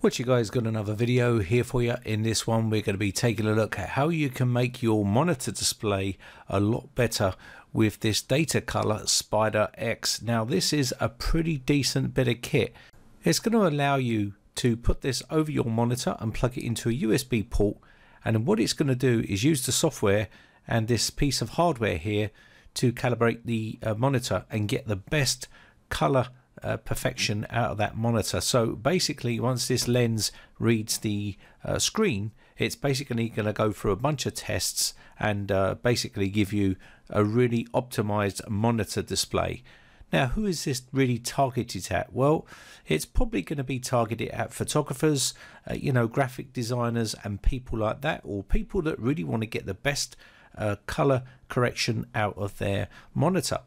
What you guys got another video here for you. In this one we're going to be taking a look at how you can make your monitor display a lot better with this Datacolor SpyderX. Now this is a pretty decent bit of kit. It's going to allow you to put this over your monitor and plug it into a USB port and what it's going to do is use the software and this piece of hardware here to calibrate the uh, monitor and get the best color uh, perfection out of that monitor. So basically, once this lens reads the uh, screen, it's basically going to go through a bunch of tests and uh, basically give you a really optimized monitor display. Now, who is this really targeted at? Well, it's probably going to be targeted at photographers, uh, you know, graphic designers, and people like that, or people that really want to get the best uh, color correction out of their monitor.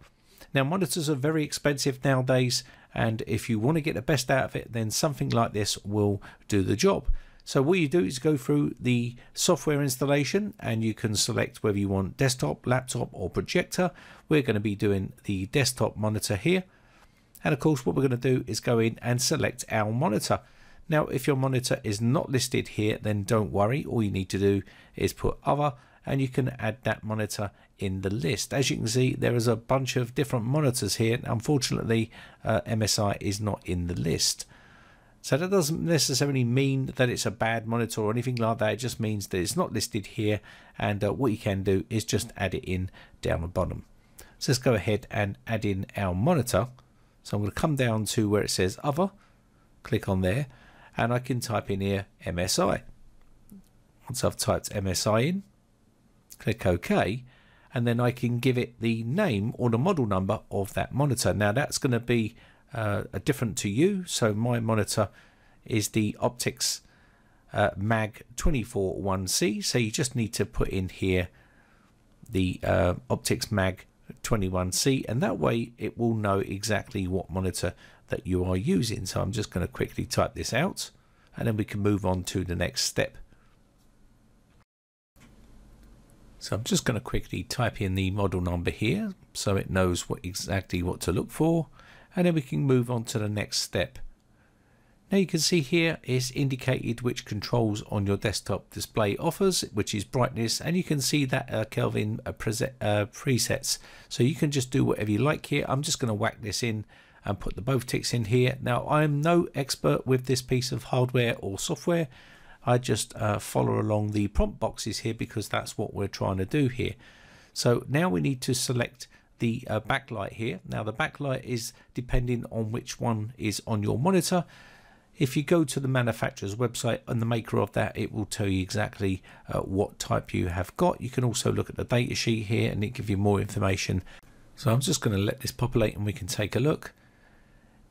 Now, monitors are very expensive nowadays, and if you want to get the best out of it, then something like this will do the job. So what you do is go through the software installation and you can select whether you want desktop, laptop or projector. We're going to be doing the desktop monitor here. And of course what we're going to do is go in and select our monitor. Now if your monitor is not listed here then don't worry. All you need to do is put other and you can add that monitor in the list. As you can see, there is a bunch of different monitors here. Unfortunately, uh, MSI is not in the list. So that doesn't necessarily mean that it's a bad monitor or anything like that. It just means that it's not listed here. And uh, what you can do is just add it in down the bottom. So let's go ahead and add in our monitor. So I'm going to come down to where it says other, click on there, and I can type in here MSI. Once I've typed MSI in, click OK, and then I can give it the name or the model number of that monitor. Now that's going to be uh, different to you. So my monitor is the Optix uh, Mag 241C. So you just need to put in here the uh, Optix Mag 21C and that way it will know exactly what monitor that you are using. So I'm just going to quickly type this out and then we can move on to the next step. So I'm just going to quickly type in the model number here so it knows what exactly what to look for and then we can move on to the next step. Now you can see here it's indicated which controls on your desktop display offers, which is brightness, and you can see that uh, Kelvin uh, uh, presets. So you can just do whatever you like here. I'm just going to whack this in and put the both ticks in here. Now I'm no expert with this piece of hardware or software, I just uh, follow along the prompt boxes here because that's what we're trying to do here. So now we need to select the uh, backlight here. Now the backlight is depending on which one is on your monitor. If you go to the manufacturer's website and the maker of that, it will tell you exactly uh, what type you have got. You can also look at the data sheet here and it gives you more information. So I'm just going to let this populate and we can take a look.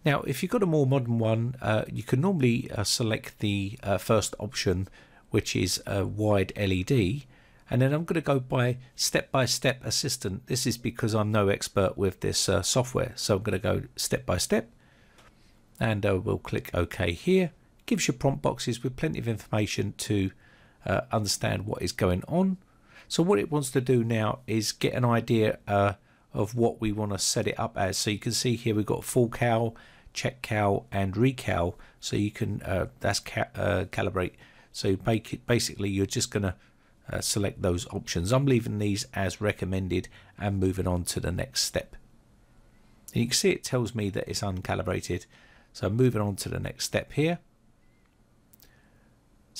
Now, if you've got a more modern one, uh, you can normally uh, select the uh, first option, which is a wide LED. And then I'm going to go by step-by-step -step assistant. This is because I'm no expert with this uh, software. So I'm going to go step by step. And uh, we'll click OK here. Gives you prompt boxes with plenty of information to uh, understand what is going on. So what it wants to do now is get an idea of what we want to set it up as. So you can see here we've got full cal, check cal and recal. So you can, uh, that's ca uh, calibrate. So basically you're just going to uh, select those options. I'm leaving these as recommended and moving on to the next step. And you can see it tells me that it's uncalibrated. So moving on to the next step here.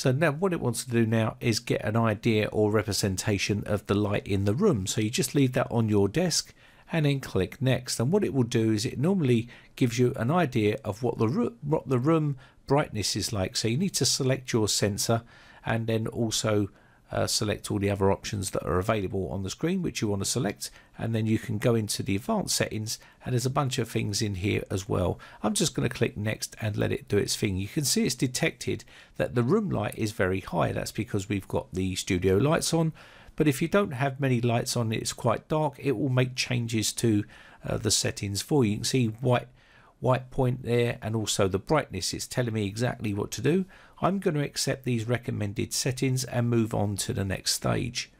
So now what it wants to do now is get an idea or representation of the light in the room. So you just leave that on your desk and then click next. And what it will do is it normally gives you an idea of what the, what the room brightness is like. So you need to select your sensor and then also uh, select all the other options that are available on the screen which you want to select and then you can go into the advanced settings and there's a bunch of things in here as well. I'm just going to click next and let it do its thing. You can see it's detected that the room light is very high. That's because we've got the studio lights on but if you don't have many lights on it's quite dark it will make changes to uh, the settings for you. You can see white white point there and also the brightness. It's telling me exactly what to do. I'm going to accept these recommended settings and move on to the next stage.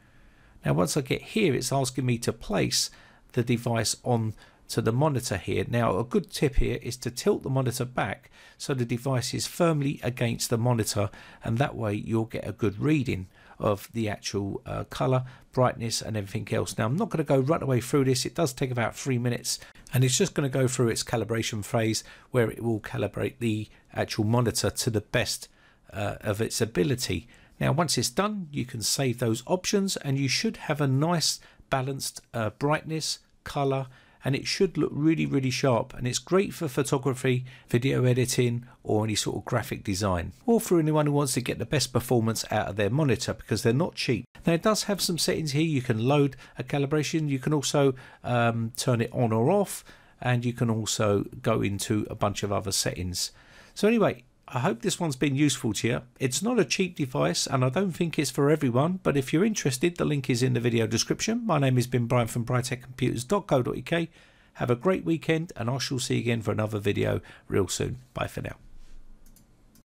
Now once I get here it's asking me to place the device on to the monitor here. Now a good tip here is to tilt the monitor back so the device is firmly against the monitor and that way you'll get a good reading of the actual uh, color, brightness and everything else. Now I'm not going to go right away through this, it does take about three minutes and it's just going to go through its calibration phase where it will calibrate the actual monitor to the best uh, of its ability. Now once it's done you can save those options and you should have a nice balanced uh, brightness, color and it should look really really sharp. And it's great for photography video editing or any sort of graphic design. Or for anyone who wants to get the best performance out of their monitor because they're not cheap. Now it does have some settings here. You can load a calibration. You can also um, turn it on or off and you can also go into a bunch of other settings. So anyway I hope this one's been useful to you. It's not a cheap device and I don't think it's for everyone, but if you're interested, the link is in the video description. My name has been Brian from briteccomputers.co.uk. Have a great weekend and I shall see you again for another video real soon. Bye for now.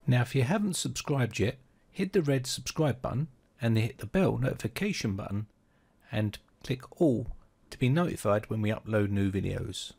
Now, if you haven't subscribed yet, hit the red subscribe button and hit the bell notification button and click all to be notified when we upload new videos.